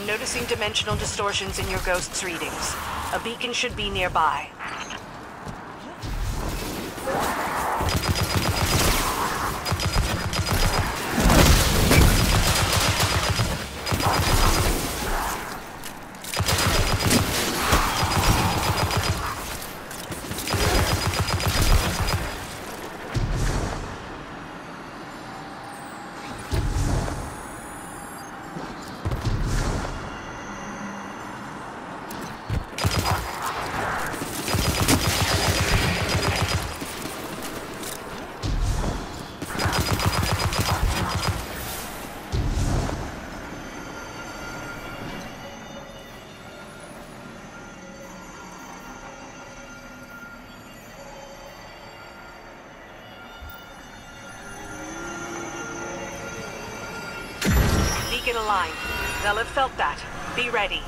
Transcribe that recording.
I'm noticing dimensional distortions in your ghost's readings. A beacon should be nearby. Beacon aligned. They'll have felt that. Be ready.